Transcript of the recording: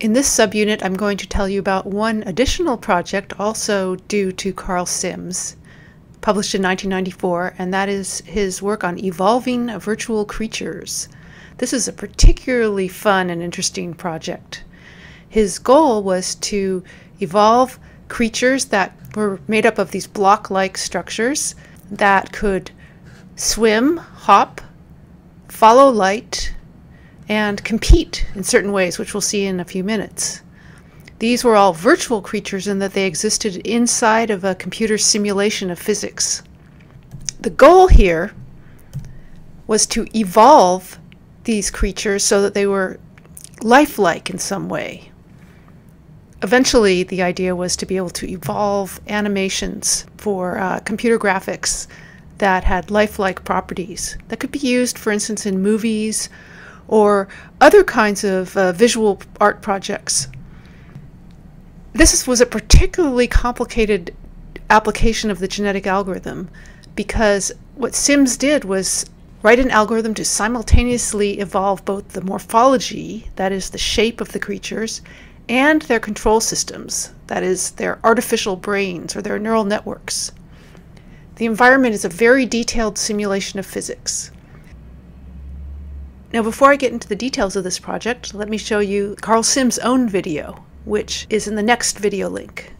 In this subunit, I'm going to tell you about one additional project also due to Karl Sims, published in 1994, and that is his work on evolving virtual creatures. This is a particularly fun and interesting project. His goal was to evolve creatures that were made up of these block-like structures that could swim, hop, follow light, and compete in certain ways, which we'll see in a few minutes. These were all virtual creatures in that they existed inside of a computer simulation of physics. The goal here was to evolve these creatures so that they were lifelike in some way. Eventually, the idea was to be able to evolve animations for uh, computer graphics that had lifelike properties that could be used, for instance, in movies or other kinds of uh, visual art projects. This was a particularly complicated application of the genetic algorithm because what Sims did was write an algorithm to simultaneously evolve both the morphology, that is, the shape of the creatures, and their control systems, that is, their artificial brains or their neural networks. The environment is a very detailed simulation of physics. Now before I get into the details of this project, let me show you Karl Sims' own video, which is in the next video link.